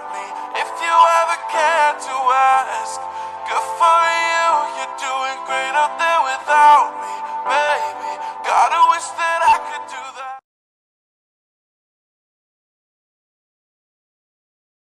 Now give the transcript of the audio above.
got me.